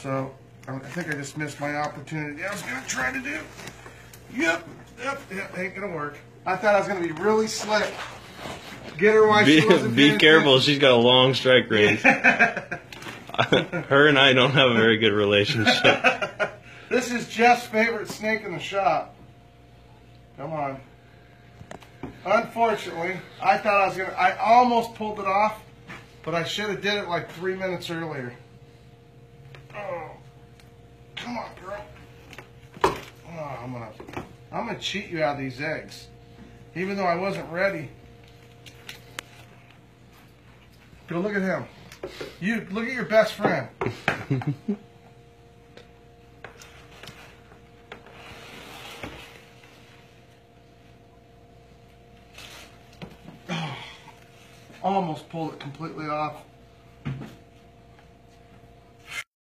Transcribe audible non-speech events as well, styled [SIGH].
So I think I just missed my opportunity. I was gonna try to do. Yep, yep, yep. Ain't gonna work. I thought I was gonna be really slick. Get her while Be, she wasn't be careful. She's got a long strike range. [LAUGHS] [LAUGHS] Her and I don't have a very good relationship. [LAUGHS] This is Jeff's favorite snake in the shop. Come on. Unfortunately, I thought I was gonna. I almost pulled it off, but I should have did it like three minutes earlier. Oh, on, girl. Oh, I'm gonna. I'm gonna cheat you out of these eggs, even though I wasn't ready. Go look at him. You look at your best friend. [SIGHS] Oh, almost pulled it completely off.